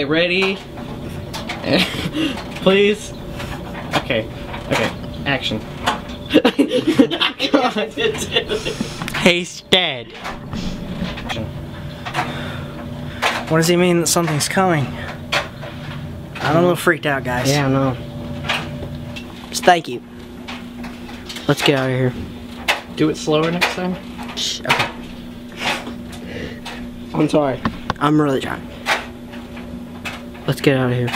Okay, ready? Please? Okay, okay, action. He's dead. Action. What does he mean that something's coming? I'm a little freaked out, guys. Yeah, no. Just thank you. Let's get out of here. Do it slower next time. Shh, Okay. I'm sorry. I'm really trying. Let's get out of here.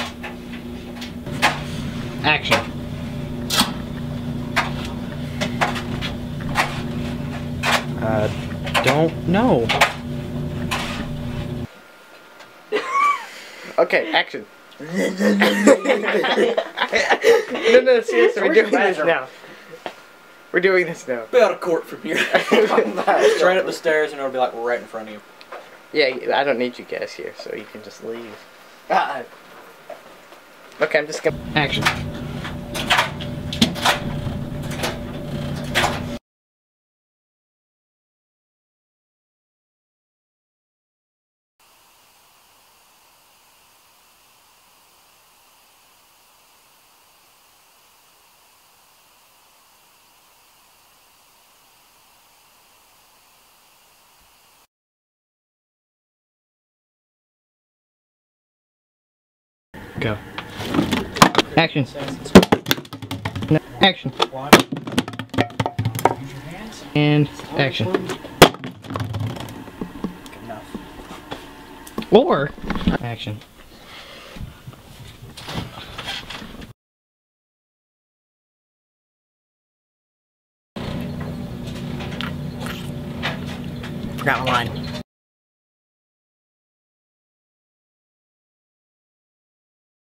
Action. Uh, don't know. okay, action. no, no, seriously, we're doing this now. We're doing this now. Be out of court from here. Straight up the stairs and it'll be like right in front of you. Yeah, I don't need you guys here, so you can just leave. Okay, I'm just gonna. Action. Go. Action. No, action. And action. Enough. Or action. Forgot my line.